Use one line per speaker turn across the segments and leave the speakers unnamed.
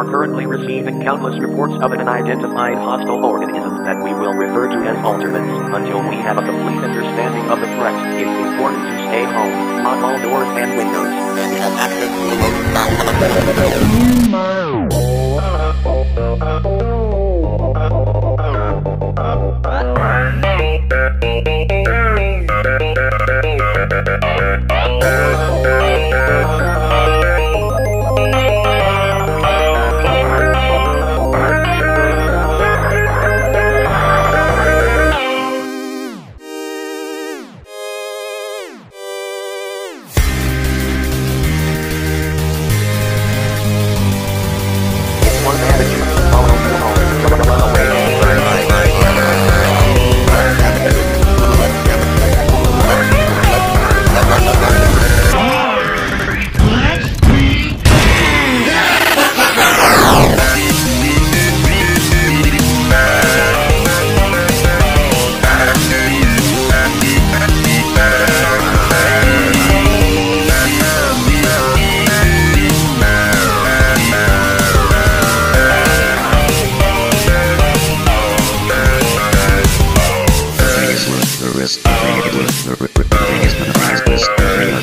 are currently receiving countless reports of an unidentified hostile organism that we will refer to as alternates. Until we have a complete understanding of the threat, it's important to stay home, lock all doors and windows, and have access to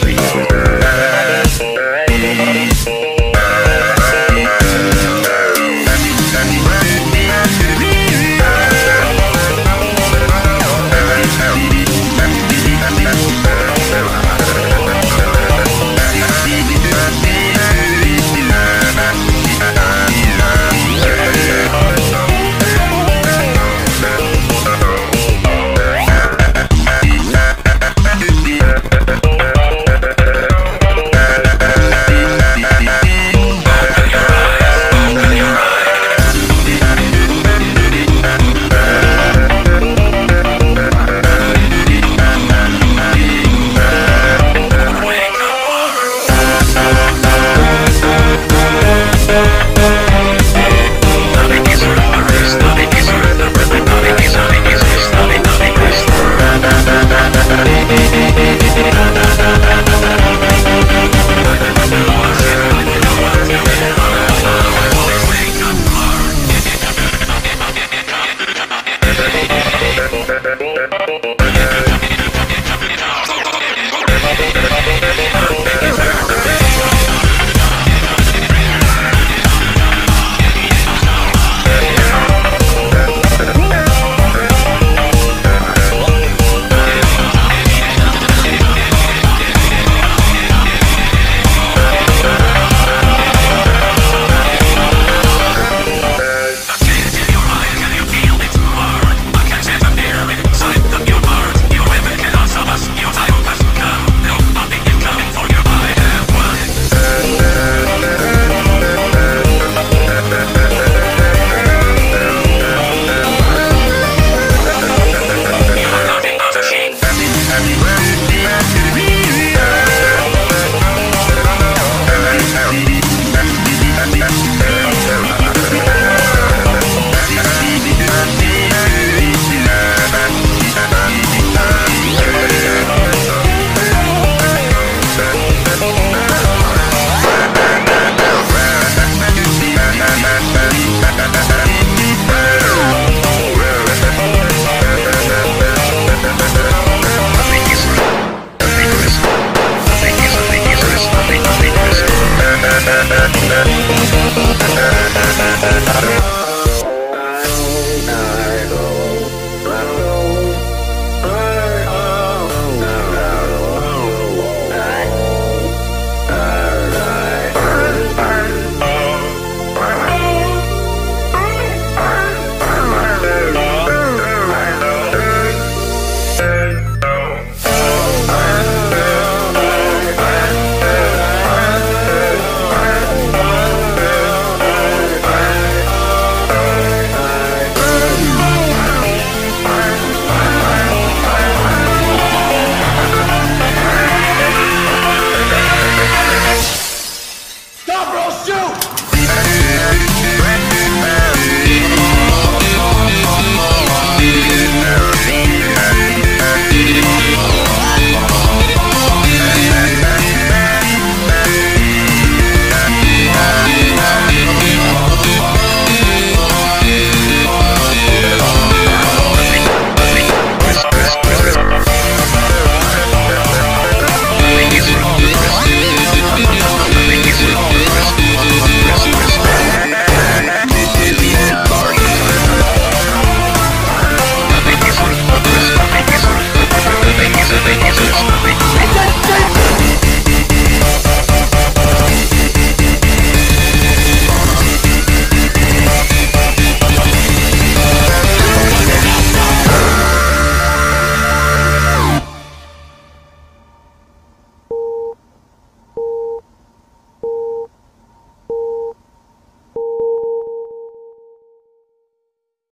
thing Have you ready?